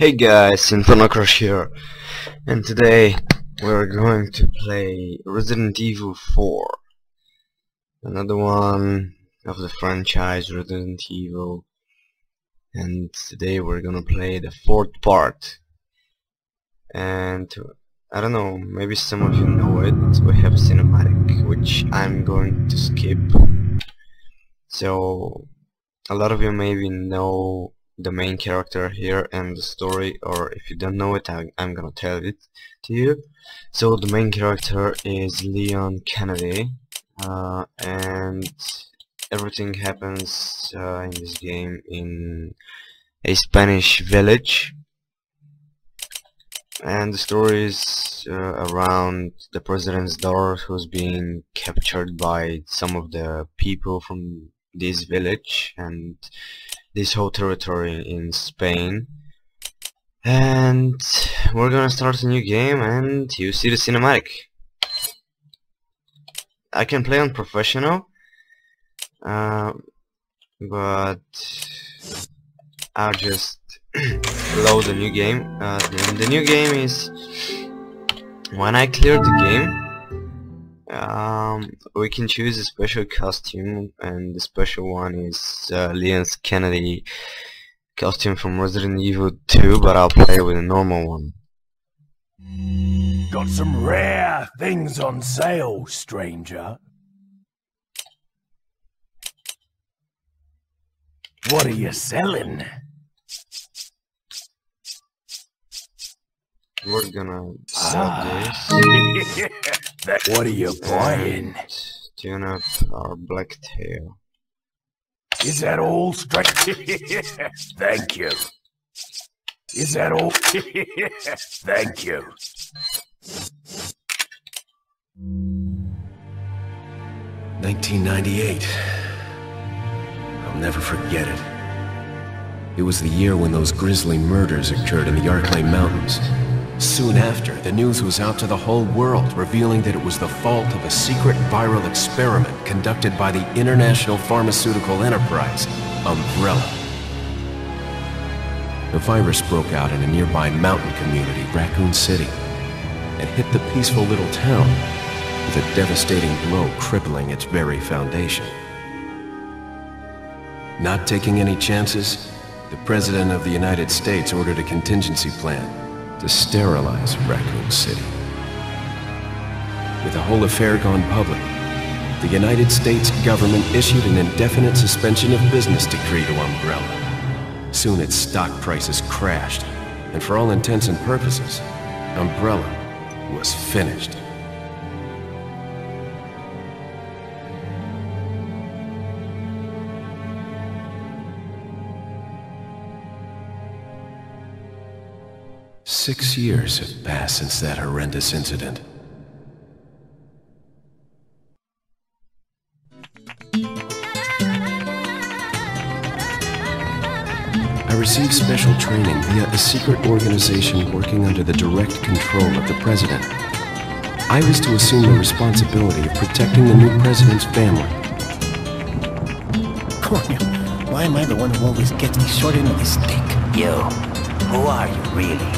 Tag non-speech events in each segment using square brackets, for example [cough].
Hey guys, Infernal Crush here, and today we're going to play Resident Evil 4. Another one of the franchise Resident Evil, and today we're gonna play the fourth part. And I don't know, maybe some of you know it, we have cinematic, which I'm going to skip. So, a lot of you maybe know the main character here and the story or if you don't know it I, I'm gonna tell it to you. So the main character is Leon Kennedy uh, and everything happens uh, in this game in a Spanish village. And the story is uh, around the president's daughter who's being captured by some of the people from this village and this whole territory in Spain. And we're gonna start a new game and you see the cinematic. I can play on professional uh, but I'll just [clears throat] load the new game. Uh, the, the new game is when I clear the game um, we can choose a special costume and the special one is uh, Leon's Kennedy costume from Resident Evil 2 but I'll play with a normal one. Got some rare things on sale, stranger. What are you selling? We're gonna sell Ah. this [laughs] what are you buying? and tune up our blacktail. Is that all, stranger? [laughs] Thank you. Is that all? [laughs] Thank you. Nineteen ninety-eight. I'll never forget it. It was the year when those grisly murders occurred in the Arklay Mountains. Soon after, the news was out to the whole world, revealing that it was the fault of a secret viral experiment conducted by the international pharmaceutical enterprise, Umbrella. The virus broke out in a nearby mountain community, Raccoon City, and hit the peaceful little town with a devastating blow crippling its very foundation. Not taking any chances, the President of the United States ordered a contingency plan to sterilize Raccoon City. With the whole affair gone public, the United States government issued an indefinite suspension of business decree to Umbrella. Soon its stock prices crashed, and for all intents and purposes, Umbrella was finished. Six years have passed since that horrendous incident. I received special training via a secret organization working under the direct control of the president. I was to assume the responsibility of protecting the new president's family. Coño, why am I the one who always gets me short end of the stick? You, who are you really?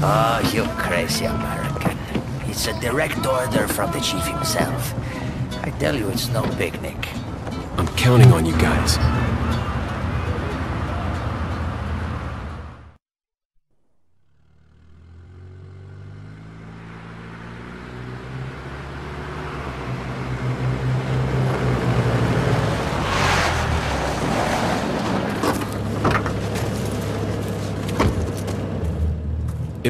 Oh, you crazy American. It's a direct order from the chief himself. I tell you, it's no picnic. I'm counting on you guys.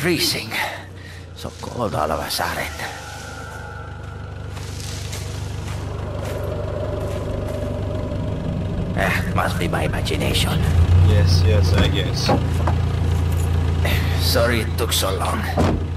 Freezing. So cold all of a sudden. Eh, must be my imagination. Yes, yes, I guess. Sorry it took so long.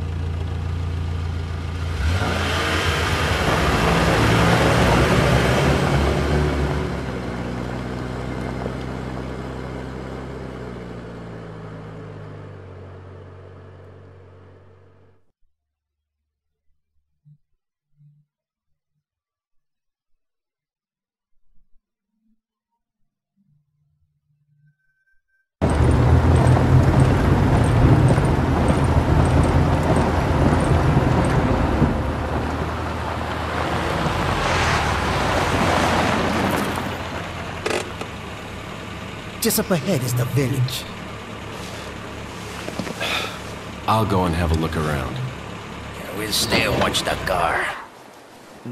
Just up ahead is the village. I'll go and have a look around. We'll stay and watch the car.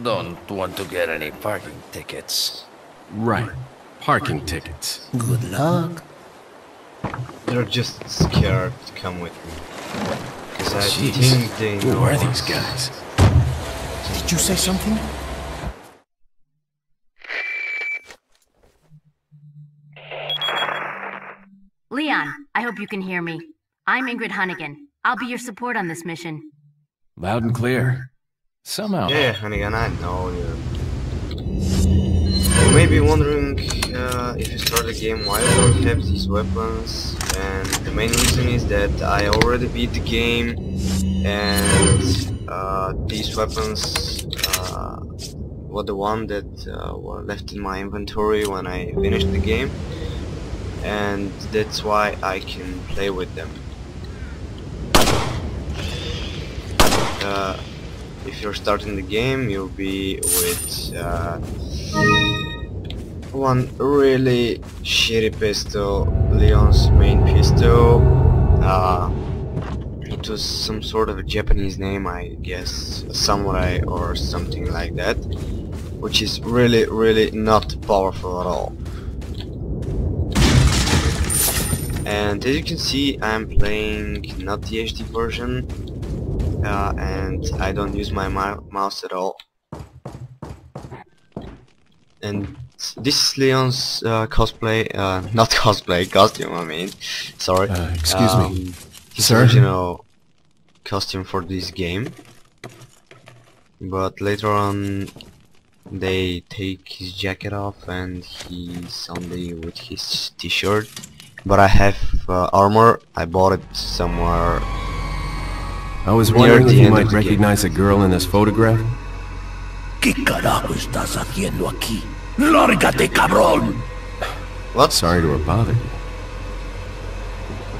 Don't want to get any parking tickets. Right. Parking tickets. Good luck. They're just scared to come with me. Because I Jeez. think they Who are these guys? Did you say something? Leon, I hope you can hear me. I'm Ingrid Hunnigan. I'll be your support on this mission. Loud and clear. Somehow. Yeah, Hannigan, I know you. You may be wondering uh, if you start the game why I don't have these weapons and the main reason is that I already beat the game and uh, these weapons uh, were the one that uh, were left in my inventory when I finished the game and that's why I can play with them. Uh, if you're starting the game, you'll be with uh, one really shitty pistol, Leon's main pistol. Uh, it was some sort of a Japanese name, I guess, samurai or something like that, which is really, really not powerful at all. And as you can see, I'm playing not the HD version, uh, and I don't use my mouse at all. And this is Leon's uh, cosplay, uh, [laughs] not cosplay, costume. I mean, sorry. Uh, excuse me. Um, His Sir? original costume for this game. But later on, they take his jacket off and he's only with his t-shirt. But I have uh, armor. I bought it somewhere I was wondering if you might the game. recognize a girl in this photograph. ¿Qué carajo estás haciendo aquí? ¡Lárgate, cabrón! What? Sorry to have bothered you.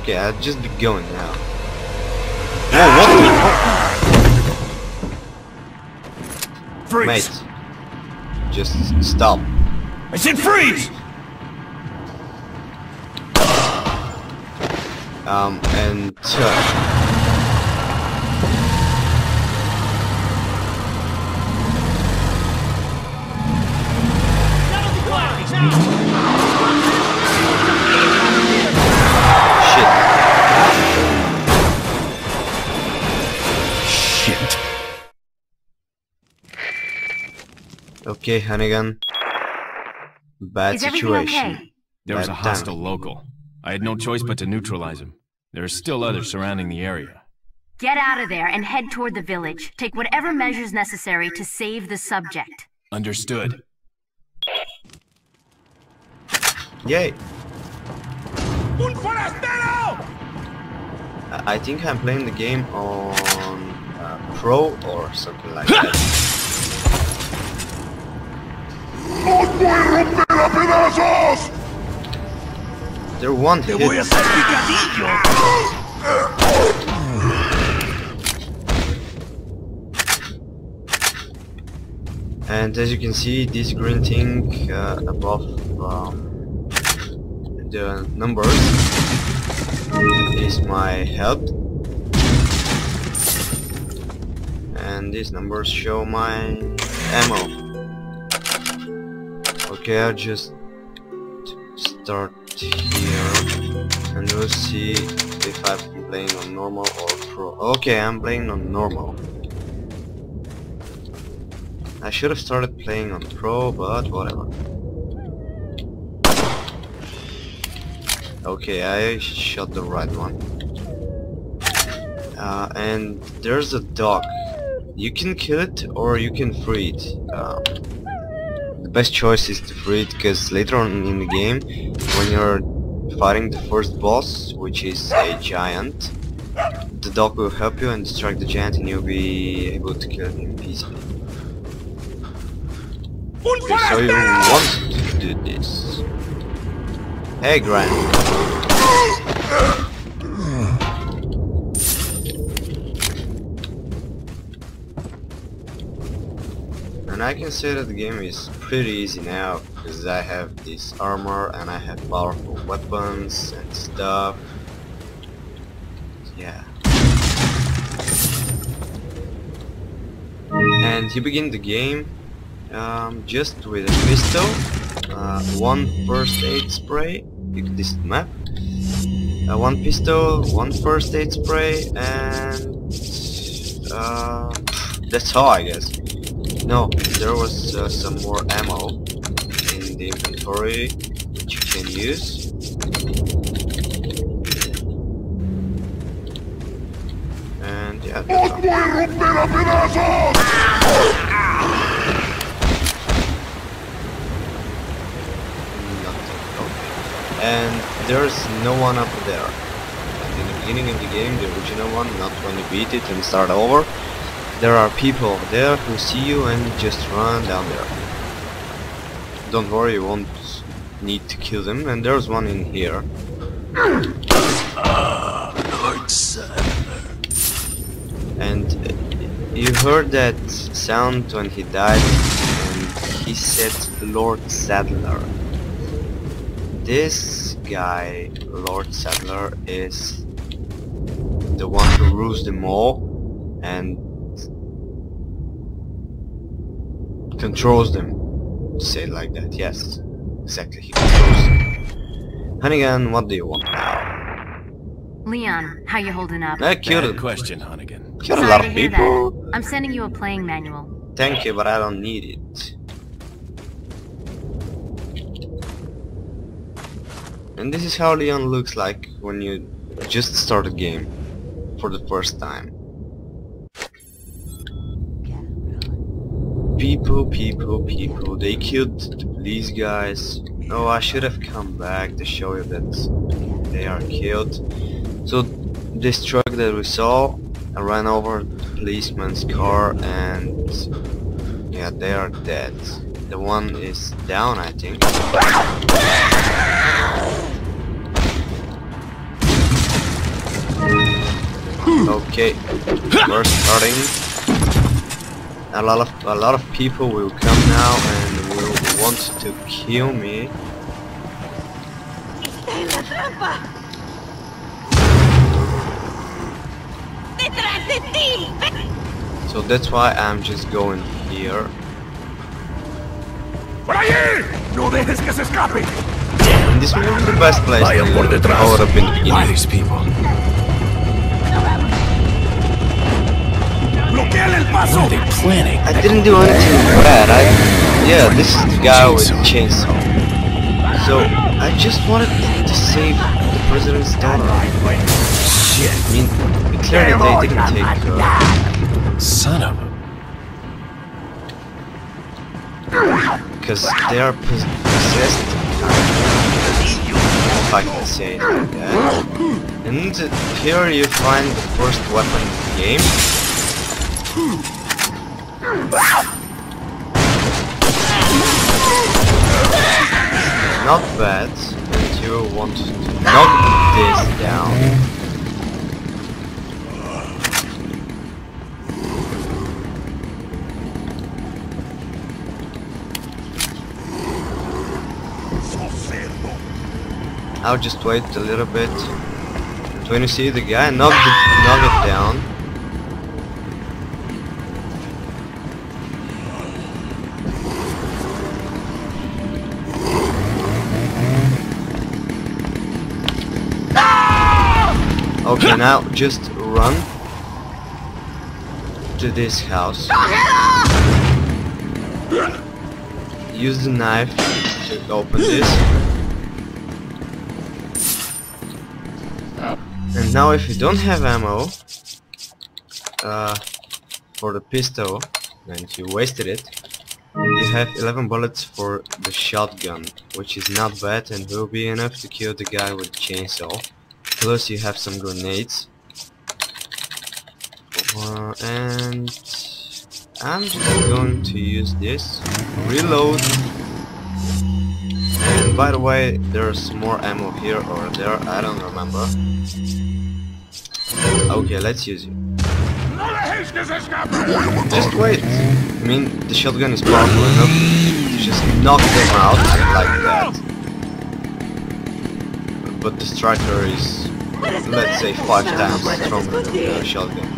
Okay, I'll just be going now. Whoa, what Freeze! the? Mate. Just stop. I said freeze! Um, and... Uh, shit. Shit. Okay, Hunnigan. Bad Is situation. okay? There was a hostile time. local. I had no choice but to neutralize him. There are still others surrounding the area. Get out of there and head toward the village. Take whatever measures necessary to save the subject. Understood. Yay! ¡Un forastero! I I think I'm playing the game on uh, Pro or something like that. [laughs] They're one ¡Te hit. voy a! And as you can see, this green thing uh, above um, the numbers is my health and these numbers show my ammo okay I'll just start here and we'll see if I'm playing on normal or pro okay I'm playing on normal I should have started playing on pro but whatever Okay, I shot the right one. Uh, and there's a dog. You can kill it or you can free it. The best choice is to free it because later on in the game, when you're fighting the first boss, which is a giant, the dog will help you and distract the giant and you'll be able to kill him easily. Okay, so you want to do this. Hey, Grant. And I can say that the game is pretty easy now because I have this armor and I have powerful weapons and stuff. Yeah. And you begin the game um, just with a pistol, uh, one first aid spray, can this map, uh, one pistol, one first aid spray, and uh, that's all I guess. No, there was uh, some more ammo in the inventory which you can use. And yeah. And there's no one up there. And in the beginning of the game, the original one, not when you beat it and start over, there are people there who see you and just run down there. Don't worry, you won't need to kill them. And there's one in here. And you heard that sound when he died, and he said Lord Saddler. This guy, Lord Saddler, is the one who rules them all and controls them. Say it like that, yes. Exactly, he controls them. Hannigan, what do you want now? Leon, how you holding up? Eh, I killed, Bad a- question, Hunnigan. killed a lot of people. that. I'm sending you a playing manual. Thank you, but I don't need it. And this is how Leon looks like when you just start a game for the first time. People, people, people, they killed the police guys. Oh, I should have come back to show you that they are killed. So, this truck that we saw I ran over the policeman's car and yeah, they are dead. The one is down, I think. Hmm. Okay, we're starting. A lot of a lot of people will come now and will want to kill me. So that's why I'm just going here. ¡Por allí! ¡No dejes que se escape! And this was the best place Vayan por to detrás. power up in the Why these people? What are they planning? I didn't do anything bad. I yeah, this is the guy with the chainsaw. So I just wanted to save the president's daughter. Shit. I mean, clearly they didn't take her Son of a... because they are possessed. If I can say it like that. And here you find the first weapon in the game. Not bad, and you want to knock this down. I'll just wait a little bit. When you see the guy, knock, the, knock it down. Okay, [laughs] now just run to this house. Use the knife to open this. And now if you don't have ammo uh, for the pistol and you wasted it, you have 11 bullets for the shotgun, which is not bad and will be enough to kill the guy with the chainsaw. Plus you have some grenades. Uh, and I'm just going to use this. Reload. And by the way, there's more ammo here or there, I don't remember. Okay, let's use it. Just wait. I mean, the shotgun is powerful enough to just knock them out like that. But the striker is, let's say, five times stronger than uh, the shotgun.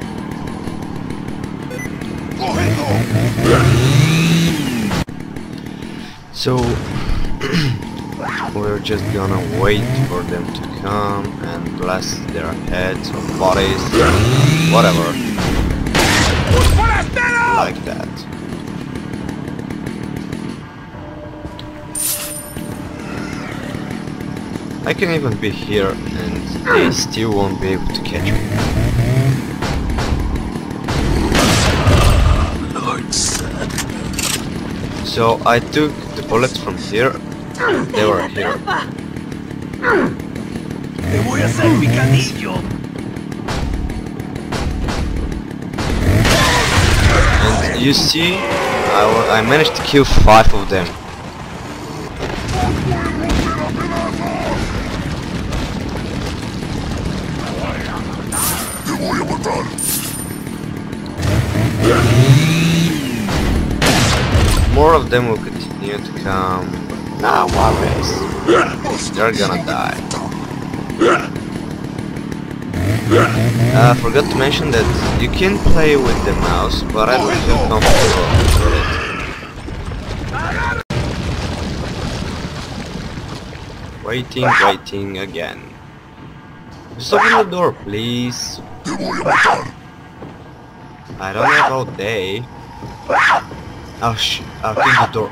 So [clears throat] we're just gonna wait for them to come and blast their heads or bodies, whatever, like that. I can even be here and they still won't be able to catch me. So I took the bullets from here. They were here. Te voy a hacer picadillo. And you see, I, I managed to kill five of them. More of them will continue to come. Nah, worries. They're gonna die. Uh, I forgot to mention that you can play with the mouse, but I don't feel comfortable with it. Waiting, waiting again. Just open the door, please. I don't have all day. Oh sh! I'll kick the door.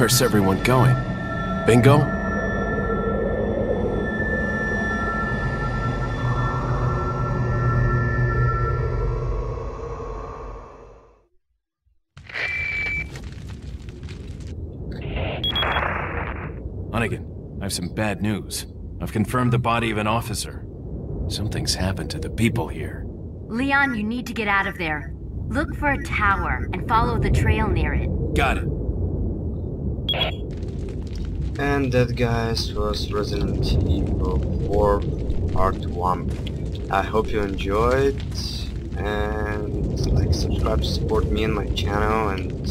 Where's everyone going? Bingo? Hunnigan, I have some bad news. I've confirmed the body of an officer. Something's happened to the people here. Leon, you need to get out of there. Look for a tower and follow the trail near it. Got it. And that guys was Resident Evil 4 Part 1. I hope you enjoyed and like subscribe to support me and my channel and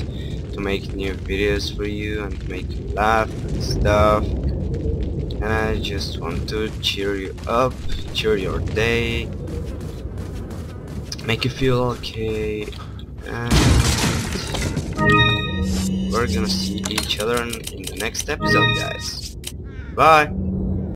to make new videos for you and to make you laugh and stuff. And I just want to cheer you up, cheer your day, make you feel okay and we're gonna see each other in, the next episode guys. Bye!